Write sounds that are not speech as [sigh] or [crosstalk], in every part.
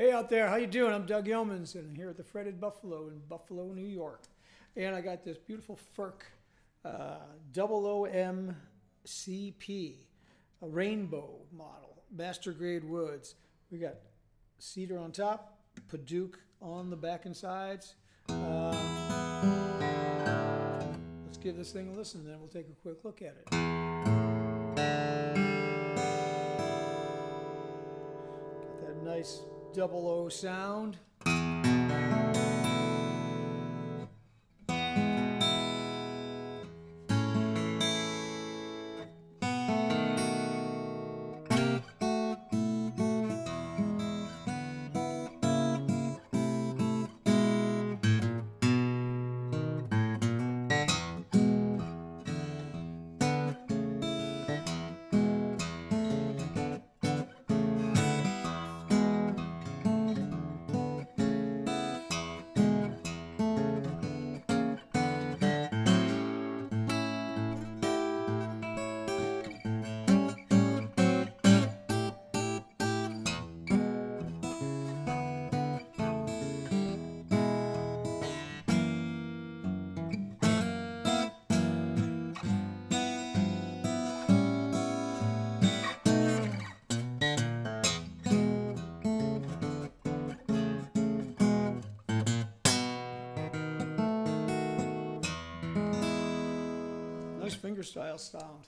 Hey out there, how you doing? I'm Doug Yeomans, and I'm here at the Fretted Buffalo in Buffalo, New York. And I got this beautiful Furch uh, OM a rainbow model, master grade woods. We got cedar on top, Paduak on the back and sides. Uh, let's give this thing a listen, then we'll take a quick look at it. Got that nice double O sound. Finger style sound.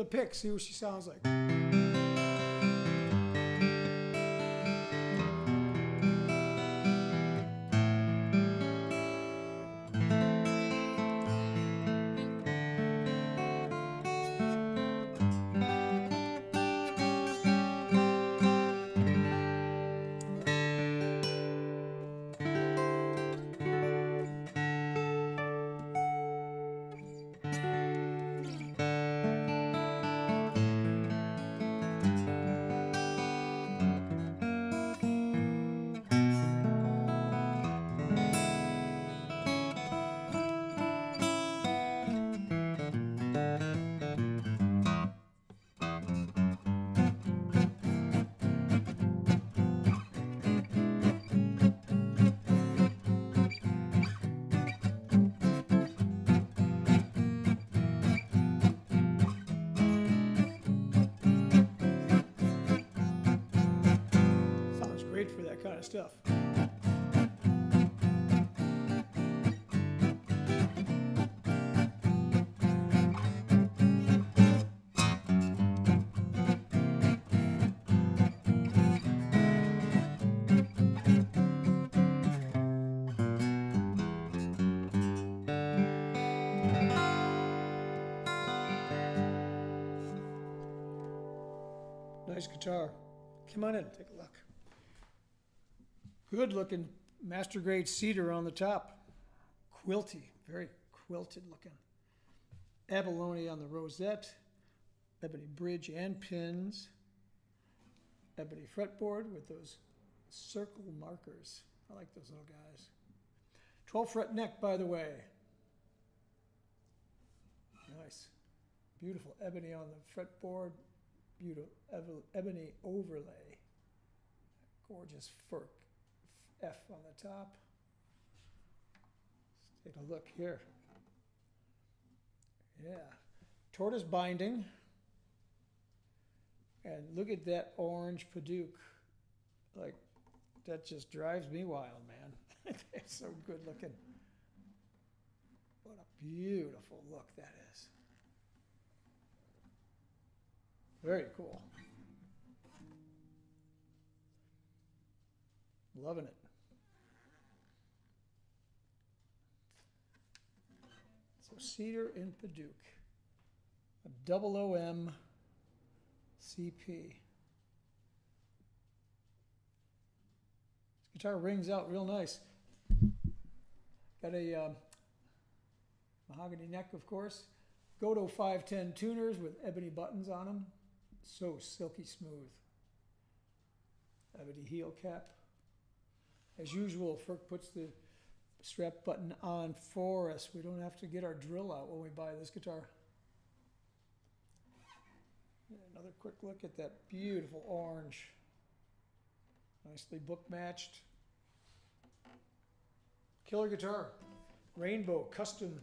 A pick, see what she sounds like. Kind of stuff. Nice guitar. Come on in, take a look. Good looking master grade cedar on the top. Quilty, very quilted looking. Abalone on the rosette. Ebony bridge and pins. Ebony fretboard with those circle markers. I like those little guys. 12 fret neck, by the way. Nice. Beautiful ebony on the fretboard. Beautiful ebony overlay. Gorgeous fur F on the top. Let's take a look here. Yeah. Tortoise binding. And look at that orange Paduak. Like, that just drives me wild, man. [laughs] it's so good looking. What a Beautiful look that is. Very cool. Loving it. Cedar and Paduak. A double OM CP. This guitar rings out real nice. Got a um, mahogany neck, of course. Gotoh 510 tuners with ebony buttons on them. So silky smooth. Ebony heel cap. As usual, Furch puts the strap button on for us. We don't have to get our drill out when we buy this guitar. Another quick look at that beautiful orange. Nicely book matched. Killer guitar. Rainbow custom.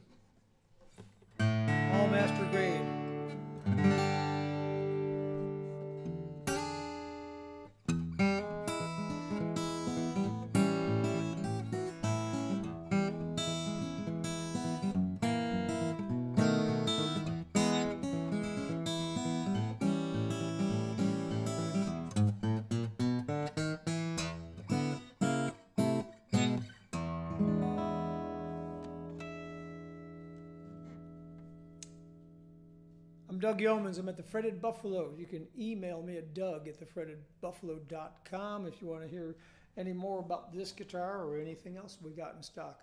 I'm Doug Yeomans. I'm at the Fretted Buffalo. You can email me at doug at thefrettedbuffalo.com if you want to hear any more about this guitar or anything else we got in stock.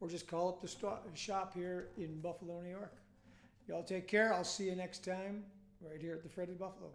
Or just call up the shop here in Buffalo, New York. Y'all take care. I'll see you next time right here at the Fretted Buffalo.